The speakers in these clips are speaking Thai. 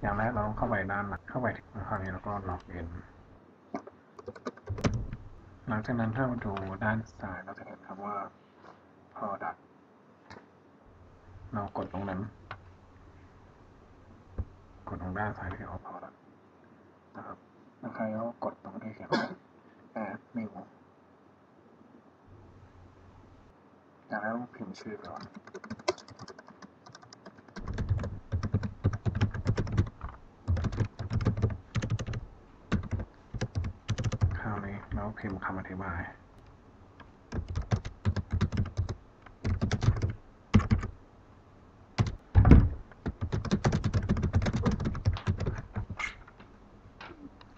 อย่างแรกเราต้องเข้าไปด้านหลังเข้าไปคราวนี้แล้วก็ล็อกอิน หลังจากนั้นถ้าเราดูด้านซ้ายเราจะเห็นครับว่า product เรากดตรงนั้น กดตรงด้านซ้ายที่เขา product นะครับแล้วใครก็กดตรงที่เขียนว่า add new จากนั้นพิมพ์ชื่อก่อน คราวนี้เราพิมพ์คำอธิบาย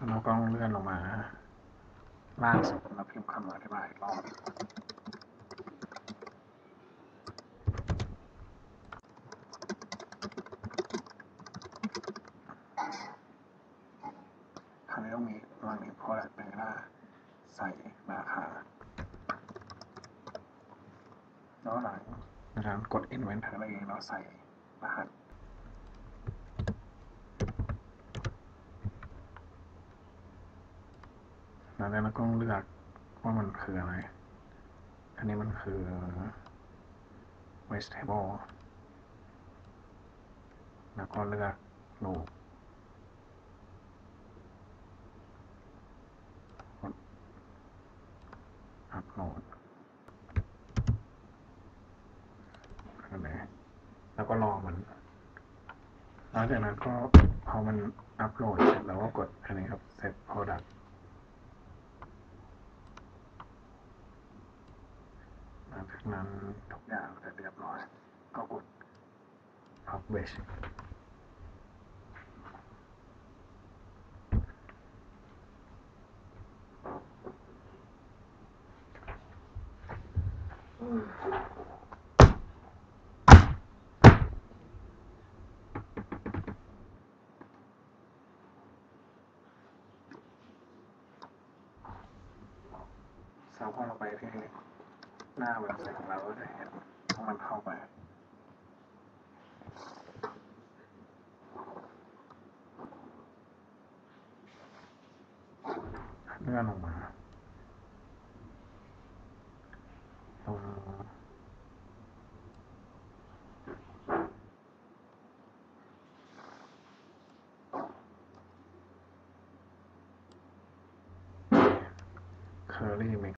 เราก็ต้องเลื่อนลงมา ล่างสุดแล้วพิมพ์คำอธิบายอีกรอบคราวนี้ต้องมีวางนี้ product เป็นหน้า ใส่ราคาแล้วหลังนะครับกด inventory แล้วใส่รหัสแล้วเราก็ต้องเลือกว่ามันคืออะไร อันนี้มันคือ vegetable แล้วก็เลือกรูปกดอัพ โหลดอันไหนแล้วก็รอมันหลังจากนั้นก็พอมันอัพโหลดเสร็จเราก็กดอันนี้ครับ set product หลังจากนั้นทุกอย่างเสร็จเรียบร้อย ก็กด publish เราไปที่หน้าเว็บไซต์ของเราก็จะเห็นว่ามันเข้าไปเลื่อนลงมาตรงเคอรี่มิ